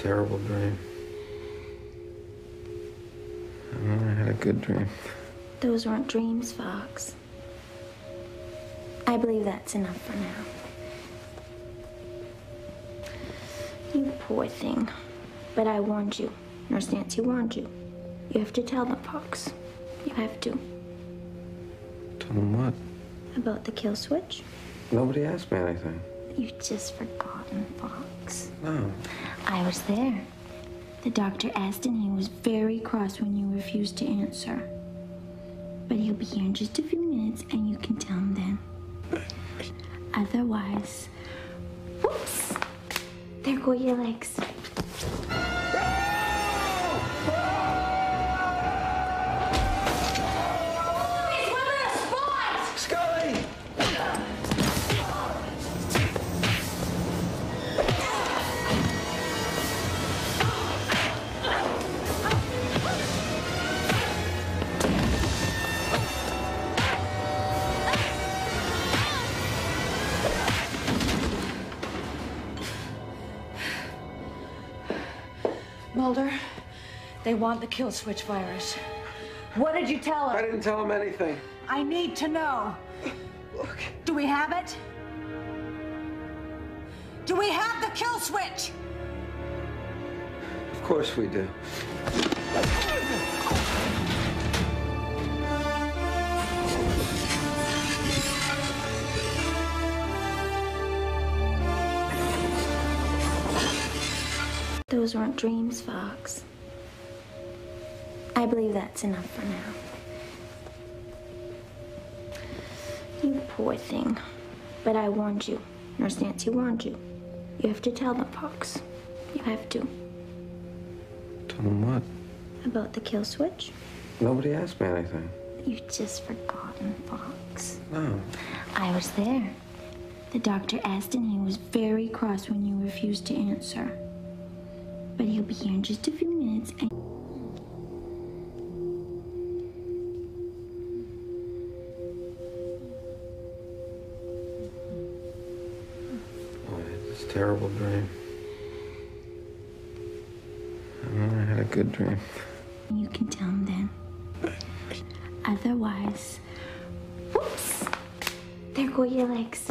terrible dream. And I had a good dream. Those weren't dreams, Fox. I believe that's enough for now. You poor thing. But I warned you. Nurse Nancy warned you. You have to tell them, Fox. You have to. Tell them what? About the kill switch. Nobody asked me anything. You've just forgotten, Fox. No. I was there. The doctor asked, and he was very cross when you refused to answer. But he'll be here in just a few minutes, and you can tell him then. Otherwise, whoops! There go your legs. Mulder, they want the kill switch virus. What did you tell them? I didn't tell him anything. I need to know. Look. Do we have it? Do we have the kill switch? Of course we do. Those weren't dreams, Fox. I believe that's enough for now. You poor thing. But I warned you. Nurse Nancy warned you. You have to tell them, Fox. You have to. Tell them what? About the kill switch. Nobody asked me anything. You've just forgotten, Fox. No. I was there. The doctor asked, and he was very cross when you refused to answer. But he'll be here in just a few minutes, and I this terrible dream. And then I had a good dream. you can tell him then. Otherwise, whoops! There go your legs.